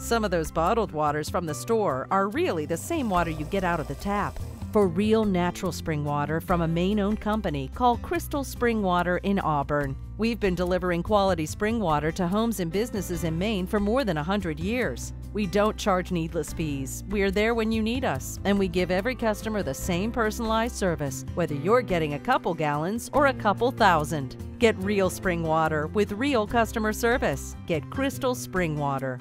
Some of those bottled waters from the store are really the same water you get out of the tap. For real natural spring water from a Maine owned company, call Crystal Spring Water in Auburn. We've been delivering quality spring water to homes and businesses in Maine for more than 100 years. We don't charge needless fees. We are there when you need us, and we give every customer the same personalized service, whether you're getting a couple gallons or a couple thousand. Get real spring water with real customer service. Get Crystal Spring Water.